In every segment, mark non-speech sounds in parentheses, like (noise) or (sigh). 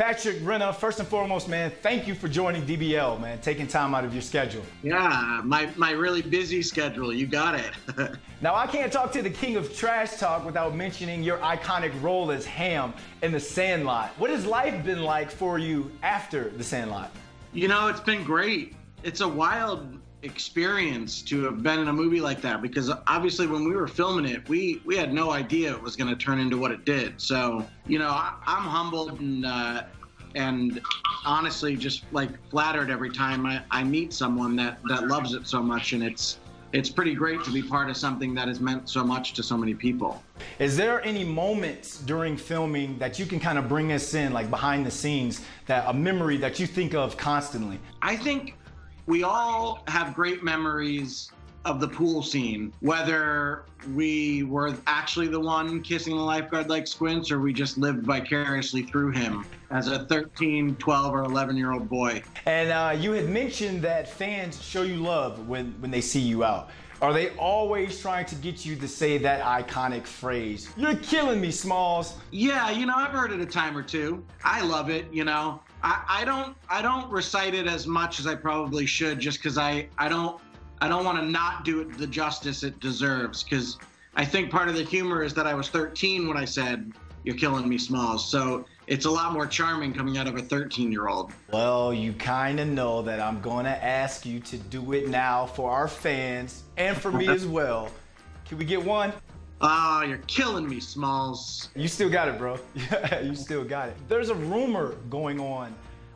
Patrick Renna, first and foremost, man, thank you for joining DBL, man, taking time out of your schedule. Yeah, my, my really busy schedule. You got it. (laughs) now, I can't talk to the king of trash talk without mentioning your iconic role as Ham in The Sandlot. What has life been like for you after The Sandlot? You know, it's been great. It's a wild experience to have been in a movie like that because obviously when we were filming it we we had no idea it was going to turn into what it did so you know I, am humbled and uh, and honestly just like flattered every time I, I meet someone that that loves it so much and it's it's pretty great to be part of something that has meant so much to so many people. Is there any moments during filming that you can kind of bring us in, like behind the scenes, that a memory that you think of constantly? I think we all have great memories of the pool scene, whether we were actually the one kissing the lifeguard like Squints or we just lived vicariously through him as a 13, 12, or 11 year old boy. And uh, you had mentioned that fans show you love when, when they see you out. Are they always trying to get you to say that iconic phrase? You're killing me, Smalls. Yeah, you know, I've heard it a time or two. I love it, you know. I, don't I don't recite it as much as I probably should just because I, I don't I don't want to not do it the justice it deserves because I think part of the humor is that I was 13 when I said, You're killing me, Smalls. So it's a lot more charming coming out of a 13 year old. Well, you kind of know that I'm going to ask you to do it now for our fans and for me as well. Can we get one? Ah, oh, you're killing me, Smalls. You still got it, bro. (laughs) you still got it. There's a rumor going on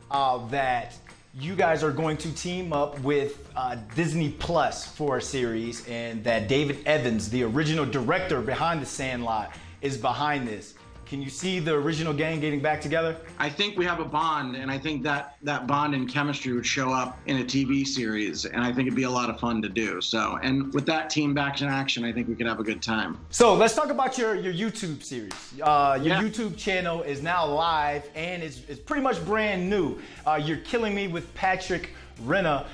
uh, that you guys are going to team up with uh, Disney Plus for a series, and that David Evans, the original director behind The Sandlot, is behind this. Can you see the original gang getting back together? I think we have a bond, and I think that that bond and chemistry would show up in a TV series, and I think it'd be a lot of fun to do. So, and with that team back in action, I think we could have a good time. So let's talk about your your YouTube series. Uh, your yeah. YouTube channel is now live, and it's, it's pretty much brand new. Uh, you're killing me with Patrick Renna.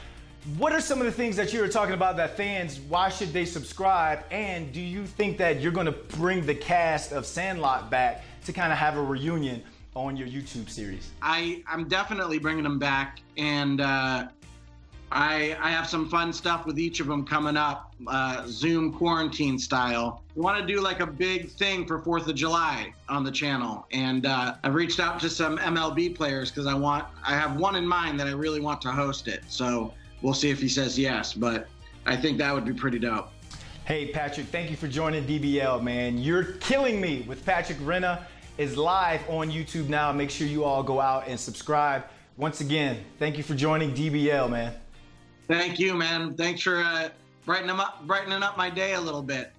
What are some of the things that you were talking about that fans, why should they subscribe? And do you think that you're going to bring the cast of Sandlot back to kind of have a reunion on your YouTube series? I, I'm definitely bringing them back. And uh, I, I have some fun stuff with each of them coming up, uh, Zoom quarantine style. We want to do like a big thing for 4th of July on the channel. And uh, I've reached out to some MLB players because I want, I have one in mind that I really want to host it. So we'll see if he says yes, but I think that would be pretty dope. Hey, Patrick, thank you for joining DBL, man. You're killing me with Patrick Renna is live on YouTube now. Make sure you all go out and subscribe. Once again, thank you for joining DBL, man. Thank you, man. Thanks for uh, brightening up, brightening up my day a little bit.